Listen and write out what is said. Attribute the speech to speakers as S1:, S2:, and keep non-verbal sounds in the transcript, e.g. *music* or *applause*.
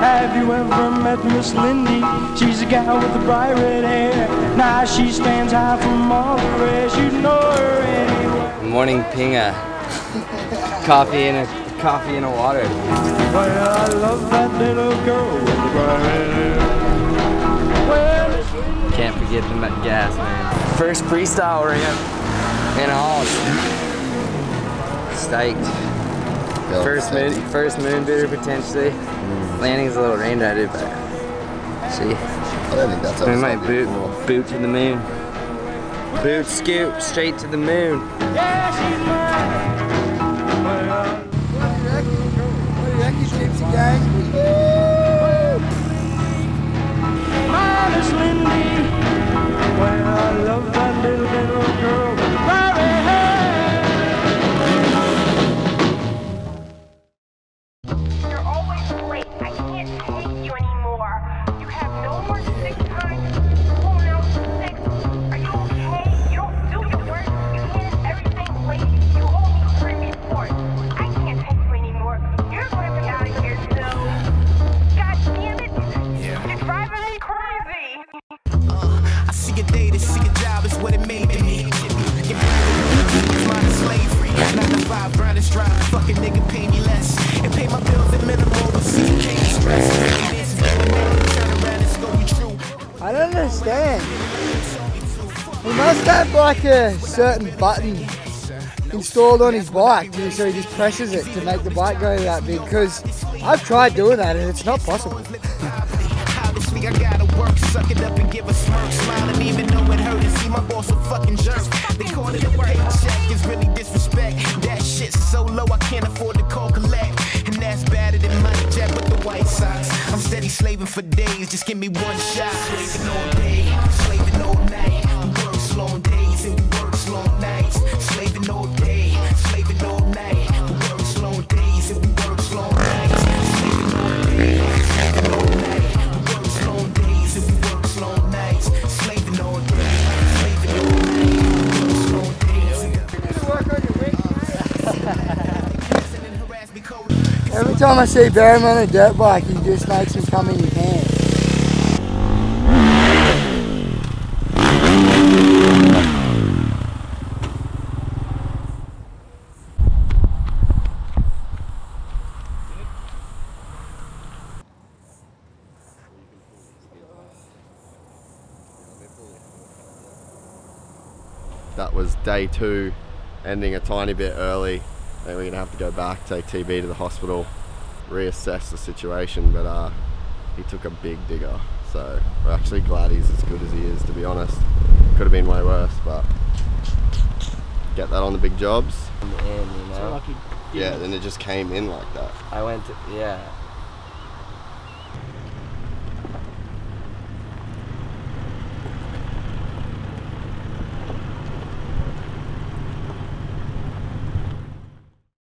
S1: Have you ever met Miss Lindy? She's a gal with the bright red hair. Now she stands out from all the rest. You know her anywhere.
S2: Morning pinga. coffee and a coffee and a water.
S1: Well, I love that little girl with the bright red hair. Well,
S2: Can't forget the gas, man. First freestyle ramp in all. Stoked. First moon, first moon bidder potentially. Hmm. Landing's a little rain I did, but see,
S3: I think that's
S2: we might
S3: ever
S2: boot,
S3: before.
S2: boot to the moon. Boot scoop straight to the moon.
S1: Yeah,
S3: what
S4: it
S5: made to me. Slavery. Nine to five, grind and strive. Fucking nigga pay me less. And pay my bills at minimum stress. And scope you true.
S6: I don't understand. He must have like a certain button installed on his bike, so he just presses it to make the bike go that big. Because I've tried doing that and it's not possible. *laughs*
S5: for days, just give me one shot. Slaving all day, slaving all night. Work slow days
S6: Every time I see Bereman on a dirt bike, he just makes him come in his hand.
S3: That was day two, ending a tiny bit early. Then we're gonna have to go back, take TB to the hospital, reassess the situation. But uh, he took a big digger, so we're actually glad he's as good as he is. To be honest, could have been way worse, but get that on the big jobs.
S2: In the end, you know.
S3: Yeah, then it just came in like that.
S2: I went to, yeah.